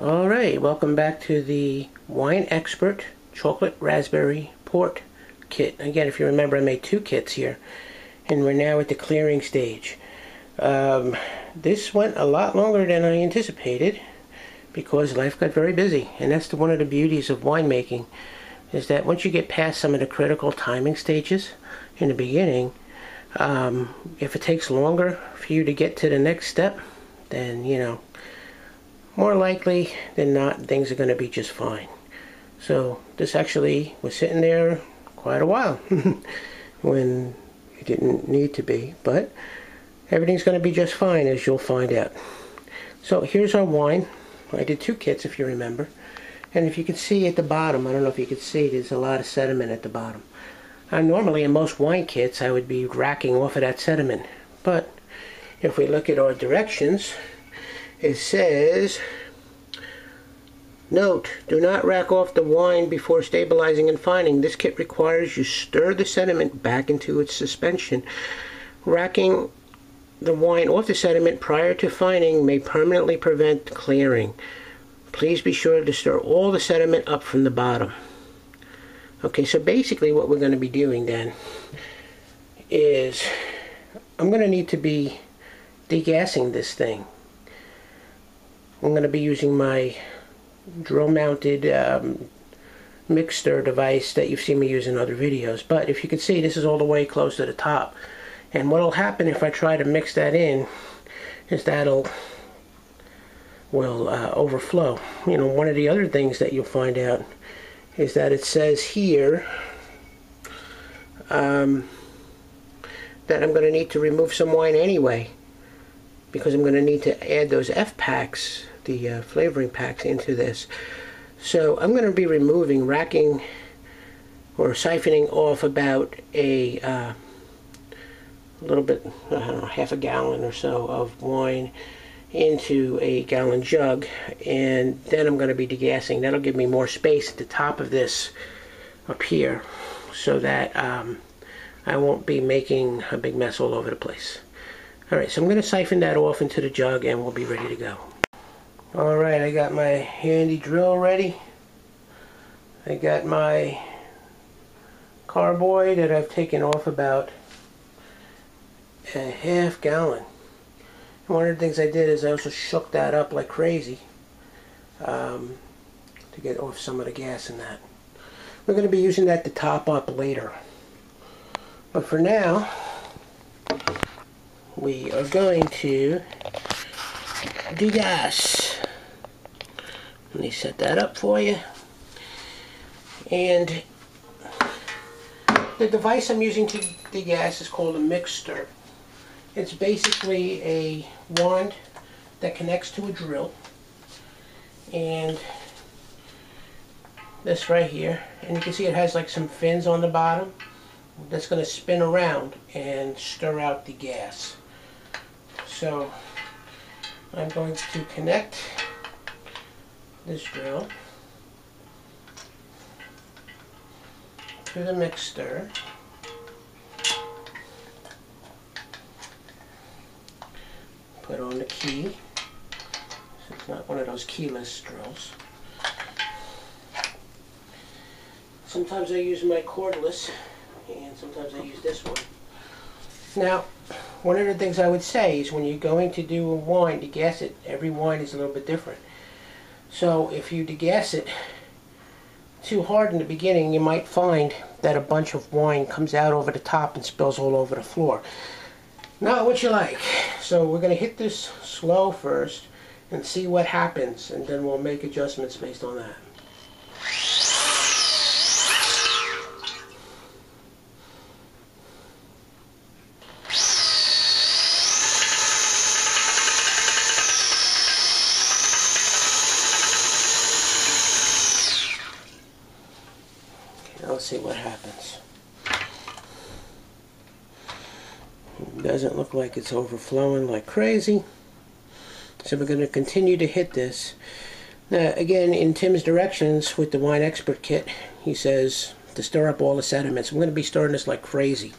Alright, welcome back to the Winexpert Chocolate Raspberry Port Kit. Again, if you remember, I made two kits here, and we're now at the clearing stage. Um, this went a lot longer than I anticipated because life got very busy, and that's the, one of the beauties of winemaking, is that once you get past some of the critical timing stages in the beginning, um, if it takes longer for you to get to the next step, then, you know, more likely than not, things are going to be just fine. So this actually was sitting there quite a while when it didn't need to be, but everything's going to be just fine as you'll find out. So here's our wine. I did two kits if you remember. And if you can see at the bottom, I don't know if you can see, there's a lot of sediment at the bottom. Uh, normally in most wine kits I would be racking off of that sediment. But if we look at our directions, it says, Note, do not rack off the wine before stabilizing and fining. This kit requires you stir the sediment back into its suspension. Racking the wine off the sediment prior to fining may permanently prevent clearing. Please be sure to stir all the sediment up from the bottom. Okay, so basically what we're going to be doing then is I'm going to need to be degassing this thing. I'm going to be using my drill mounted um, mixer device that you've seen me use in other videos. But if you can see, this is all the way close to the top. And what will happen if I try to mix that in is that'll will uh, overflow. You know, one of the other things that you'll find out is that it says here um, that I'm going to need to remove some wine anyway because I'm going to need to add those F packs the uh, flavoring packs into this. So I'm going to be removing, racking, or siphoning off about a uh, little bit, I don't know, half a gallon or so of wine into a gallon jug and then I'm going to be degassing. That'll give me more space at the top of this up here so that um, I won't be making a big mess all over the place. Alright, so I'm going to siphon that off into the jug and we'll be ready to go. Alright, I got my handy drill ready. I got my carboy that I've taken off about a half gallon. One of the things I did is I also shook that up like crazy um, to get off some of the gas in that. We're going to be using that to top up later. But for now, we are going to degas. Let me set that up for you. And the device I'm using to degas is called a mixer. It's basically a wand that connects to a drill. And this right here. And you can see it has like some fins on the bottom. That's going to spin around and stir out the gas. So I'm going to connect this drill to the mixer. Put on the key. It's not one of those keyless drills. Sometimes I use my cordless and sometimes I use this one. Now, one of the things I would say is when you're going to do a wine, degas it, every wine is a little bit different. So if you degas it too hard in the beginning, you might find that a bunch of wine comes out over the top and spills all over the floor. Not what you like. So we're going to hit this slow first and see what happens, and then we'll make adjustments based on that. let's see what happens. It doesn't look like it's overflowing like crazy. So we're going to continue to hit this. Now, again, in Tim's directions with the Winexpert Kit, he says to stir up all the sediments. I'm going to be stirring this like crazy.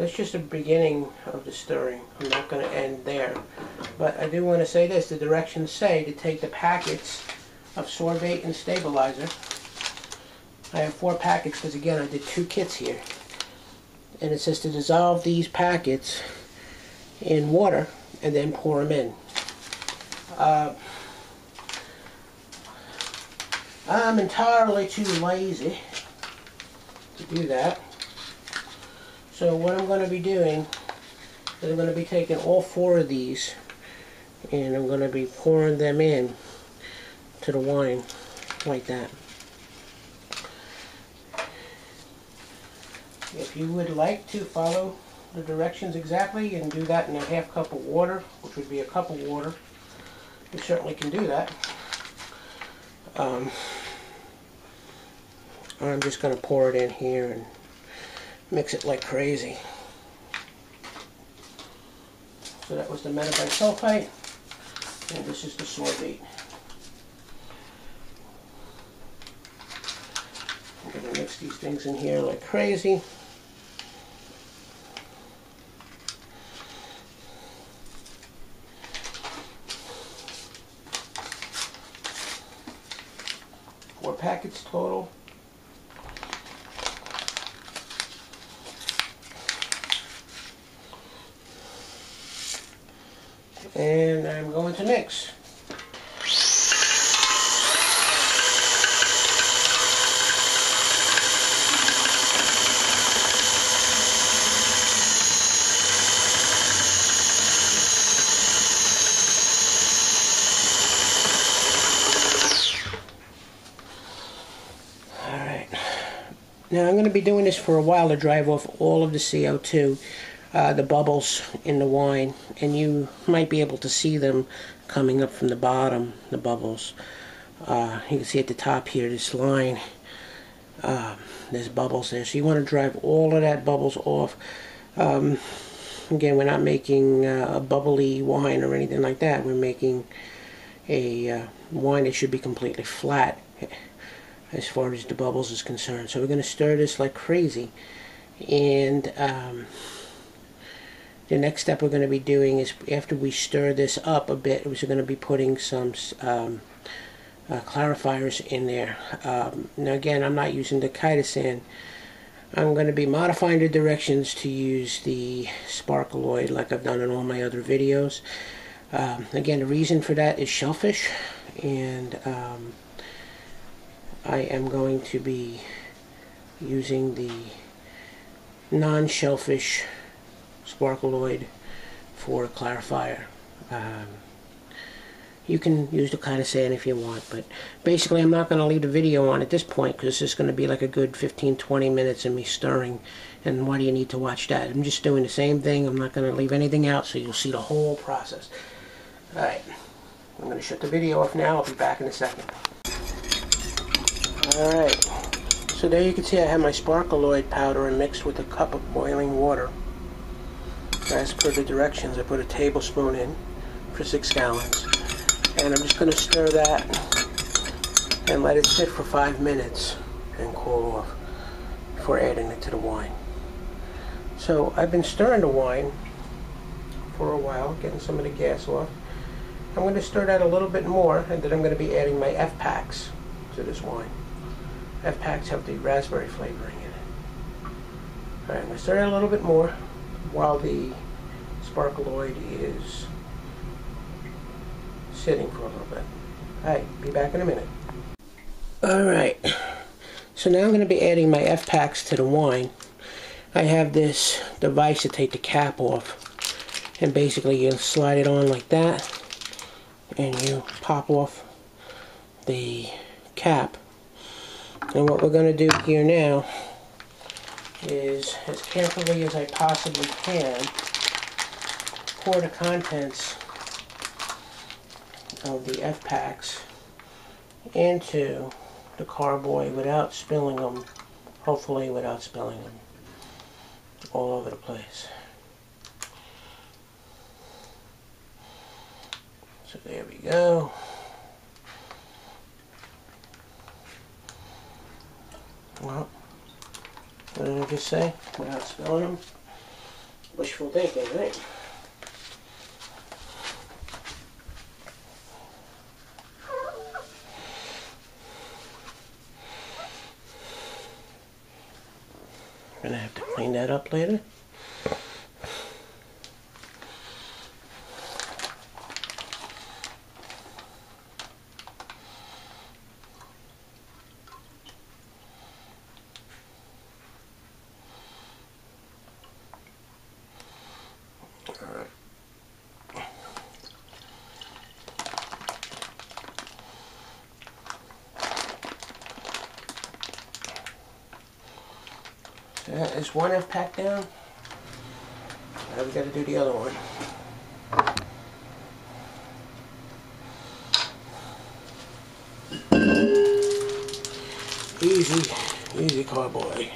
that's just the beginning of the stirring. I'm not going to end there. But I do want to say this. The directions say to take the packets of sorbate and stabilizer. I have four packets because again I did two kits here. And it says to dissolve these packets in water and then pour them in. Uh, I'm entirely too lazy to do that. So what I'm going to be doing is I'm going to be taking all four of these and I'm going to be pouring them in to the wine like that. If you would like to follow the directions exactly and do that in a half cup of water, which would be a cup of water, you certainly can do that. Um, I'm just going to pour it in here and mix it like crazy. So that was the metabisulfite, and this is the sorbate. I'm going to mix these things in here like crazy. Four packets total. And I'm going to mix. All right. Now I'm going to be doing this for a while to drive off all of the CO2, uh, the bubbles in the wine, and you might be able to see them coming up from the bottom, the bubbles. Uh, you can see at the top here, this line, uh, there's bubbles there. So you want to drive all of that bubbles off. Um, again, we're not making uh, a bubbly wine or anything like that. We're making a uh, wine that should be completely flat as far as the bubbles is concerned. So we're going to stir this like crazy. And um, the next step we're going to be doing is after we stir this up a bit, we're going to be putting some um, uh, clarifiers in there. Um, now again, I'm not using the chitosan. I'm going to be modifying the directions to use the Sparkolloid like I've done in all my other videos. Um, again, the reason for that is shellfish and um, I am going to be using the non-shellfish Sparkolloid for a clarifier. Um, you can use the chitosan if you want, but basically I'm not going to leave the video on at this point because this is going to be like a good 15-20 minutes of me stirring, and why do you need to watch that? I'm just doing the same thing. I'm not going to leave anything out, so you'll see the whole process. Alright, I'm going to shut the video off now. I'll be back in a second. Alright, so there you can see I have my Sparkolloid powder and mixed with a cup of boiling water. As per the directions, I put a tablespoon in for six gallons. And I'm just going to stir that and let it sit for five minutes and cool off before adding it to the wine. So I've been stirring the wine for a while, getting some of the gas off. I'm going to stir that a little bit more and then I'm going to be adding my F-Packs to this wine. F-Packs have the raspberry flavoring in it. Alright, I'm going to stir it a little bit more while the Sparkolloid is sitting for a little bit. Alright, be back in a minute. Alright, so now I'm going to be adding my F-Packs to the wine. I have this device to take the cap off. And basically you slide it on like that. And you pop off the cap and what we're going to do here now is, as carefully as I possibly can, pour the contents of the F-Packs into the carboy without spilling them, hopefully without spilling them all over the place. So there we go. Well, what did I just say? Without spelling them? Wishful thinking, right? Gonna have to clean that up later. That is one F pack down. Now we got to do the other one. Easy, easy carboy.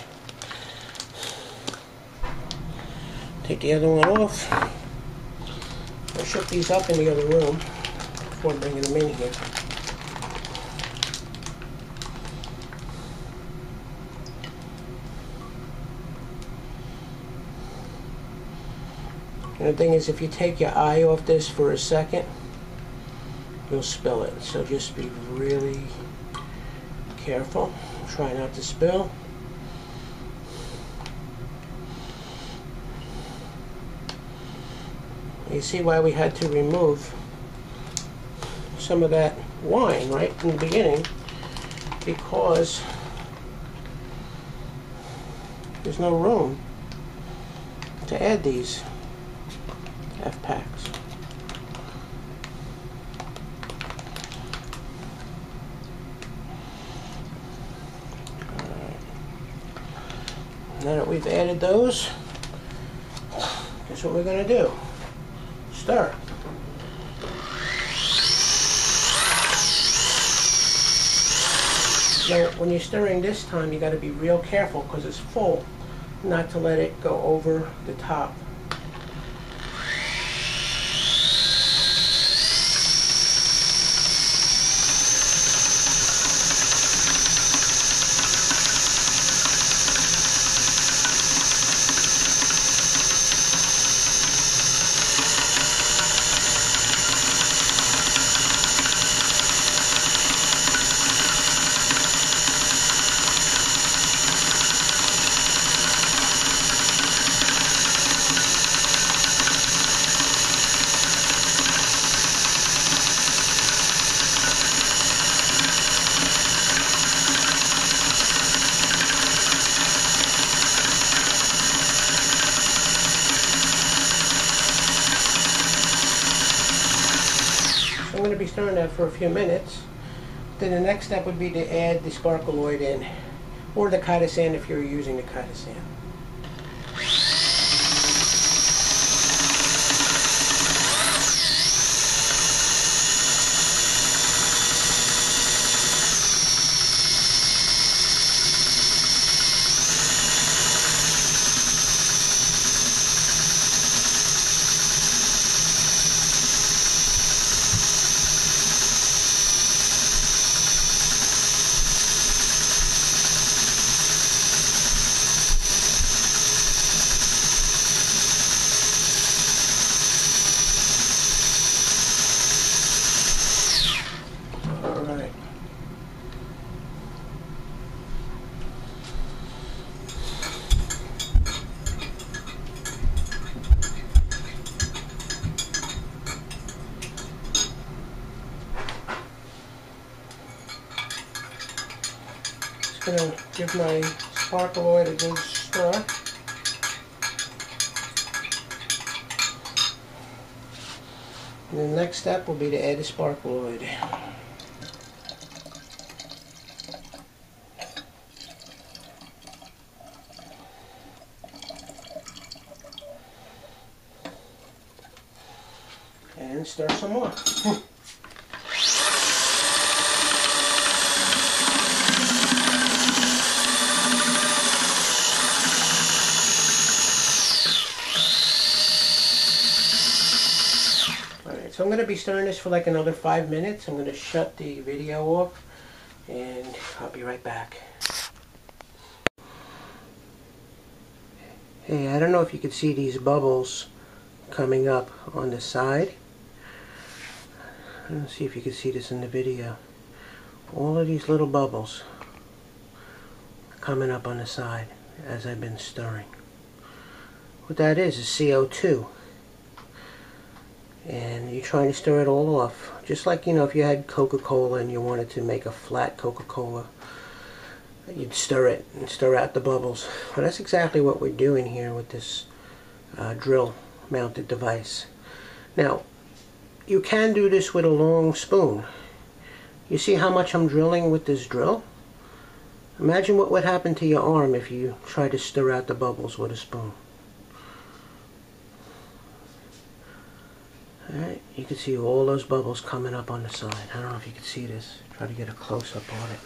Take the other one off. I shook these up in the other room before bringing them in here. And the thing is, if you take your eye off this for a second, you'll spill it. So just be really careful. Try not to spill. You see why we had to remove some of that wine right in the beginning because there's no room to add these F packs. Now that we've added those, guess what we're going to do? Stir. Now, when you're stirring this time, you got to be real careful because it's full, not to let it go over the top. I'm going to be stirring that for a few minutes. Then the next step would be to add the Sparkolloid in, or the chitosan if you're using the chitosan. All right. Just gonna give my Sparkolloid a good stir. And the next step will be to add the Sparkolloid. and stir some more. So I'm going to be stirring this for like another five minutes. I'm going to shut the video off and I'll be right back. Hey, I don't know if you can see these bubbles coming up on the side. Let's see if you can see this in the video. All of these little bubbles coming up on the side as I've been stirring. What that is is CO2. And you're trying to stir it all off. Just like, you know, if you had Coca-Cola and you wanted to make a flat Coca-Cola, you'd stir it and stir out the bubbles. Well, that's exactly what we're doing here with this uh, drill mounted device. Now, you can do this with a long spoon. You see how much I'm drilling with this drill? Imagine what would happen to your arm if you try to stir out the bubbles with a spoon. Alright, you can see all those bubbles coming up on the side. I don't know if you can see this. Try to get a close-up on it.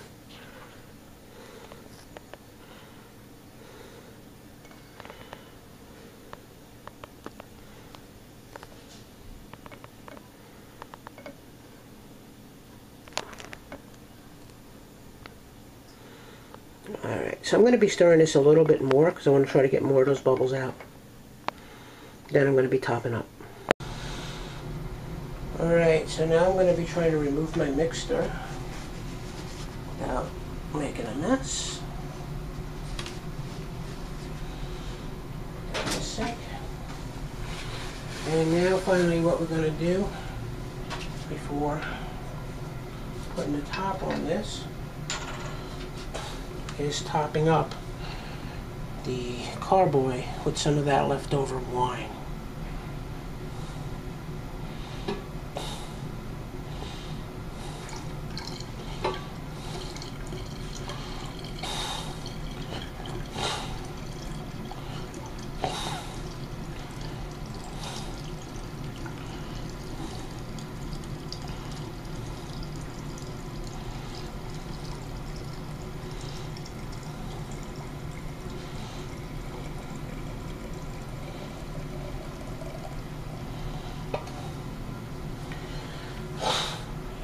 Alright, so I'm going to be stirring this a little bit more because I want to try to get more of those bubbles out. Then I'm going to be topping up. Alright, so now I'm going to be trying to remove my mixture without making a mess. And now finally what we're going to do before putting the top on this is topping up the carboy with some of that leftover wine.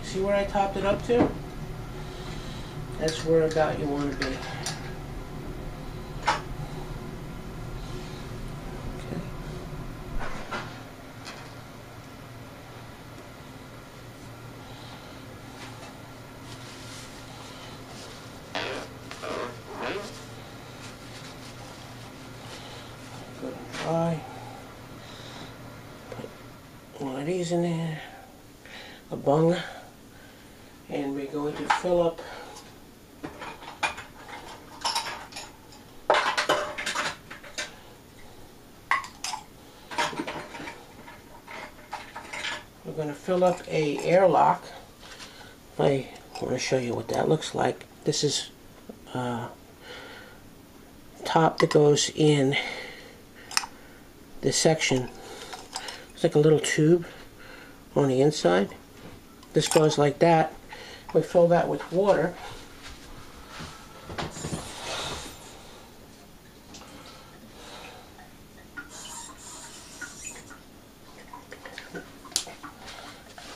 See where I topped it up to? That's where about you want to be. One of these in there. A bung and we're going to fill up. We're going to fill up a airlock. I want to show you what that looks like. This is uh, top that goes in this section. It's like a little tube on the inside. This goes like that we fill that with water.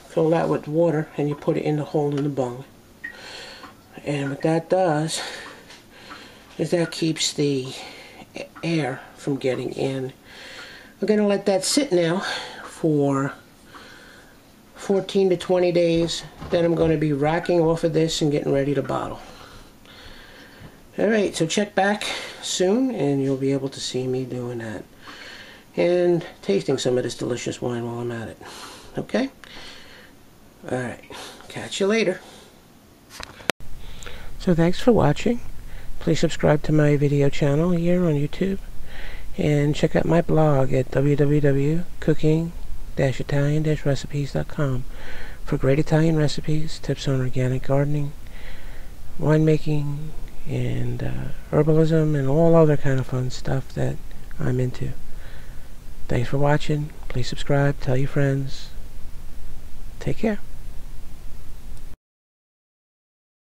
Fill that with water and you put it in the hole in the bung. And what that does is that keeps the air from getting in. We're going to let that sit now for 14 to 20 days. Then I'm going to be racking off of this and getting ready to bottle. Alright, so check back soon and you'll be able to see me doing that. And tasting some of this delicious wine while I'm at it. Okay? Alright, catch you later. So thanks for watching. Please subscribe to my video channel here on YouTube. And check out my blog at www.cooking italian-recipes.com for great Italian recipes, tips on organic gardening, winemaking, and uh, herbalism, and all other kind of fun stuff that I'm into. Thanks for watching. Please subscribe. Tell your friends. Take care.